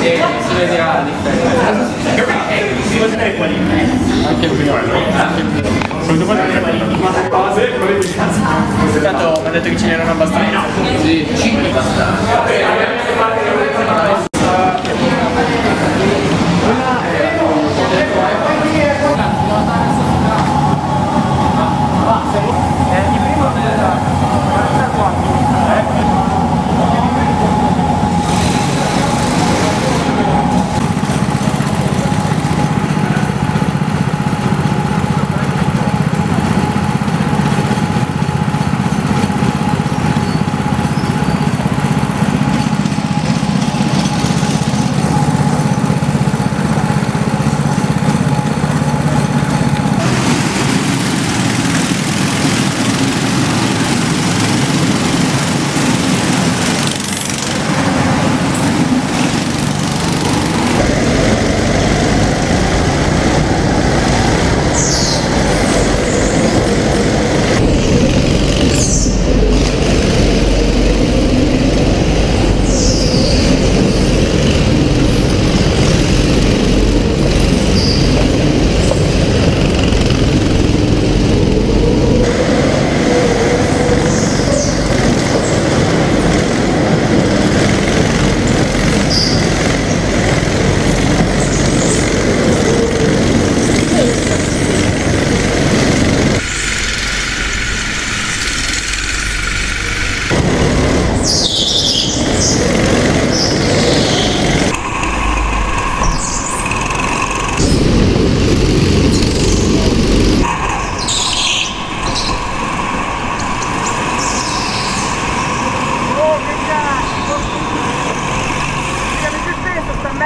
e si vedeva la differenza. Anche il primo. Anche il primo. Tanto mi ha detto che ce n'erano abbastanza. Sì, 5 abbastanza.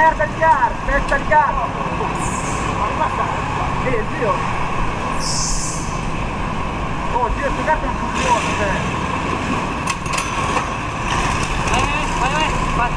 merda il car, testa il car. Sì, il zio. Oh, zio, sto gatto è un coglione, cioè. Vai, vai, vai, vai.